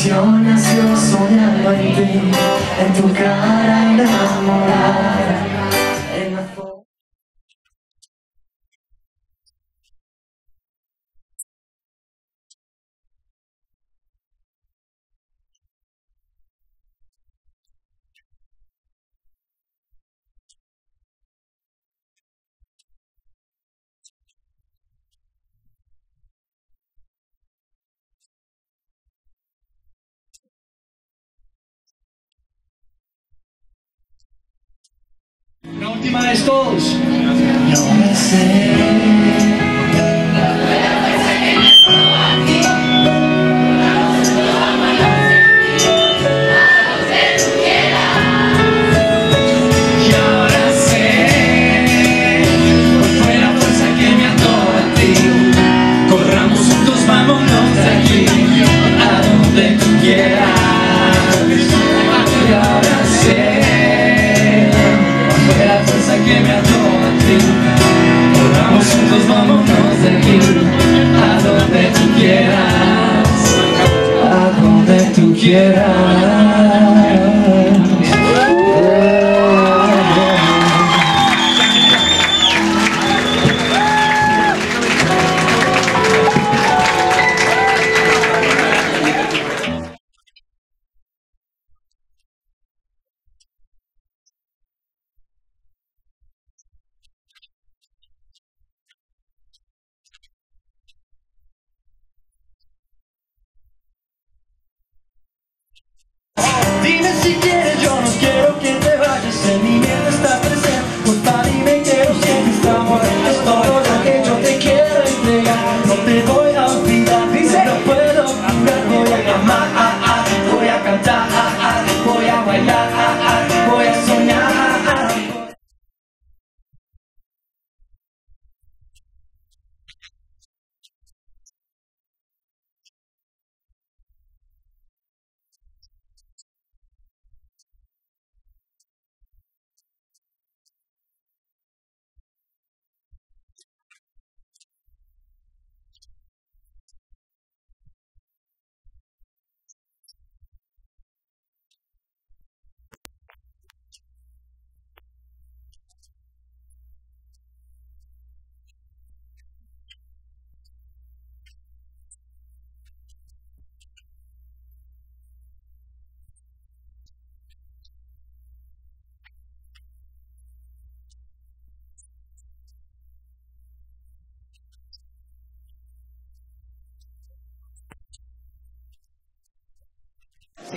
canción nació soñando en ti, en tu cara enamorada. La última vez todos. No ti. Corramos juntos, vámonos de aquí a donde tú quieras. A donde tú quieras.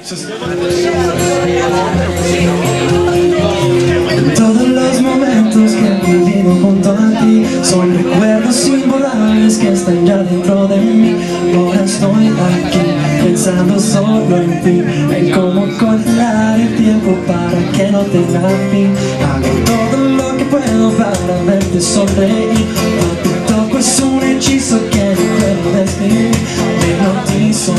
Todos los momentos que he vivido junto a ti Son recuerdos imborrables que están ya dentro de mí. Ahora estoy aquí pensando solo en ti En cómo congelar el tiempo para que no tenga fin. Hago todo lo que puedo para verte sonreír. Lo que toco es un hechizo que no puedo describir. Me hipnotizo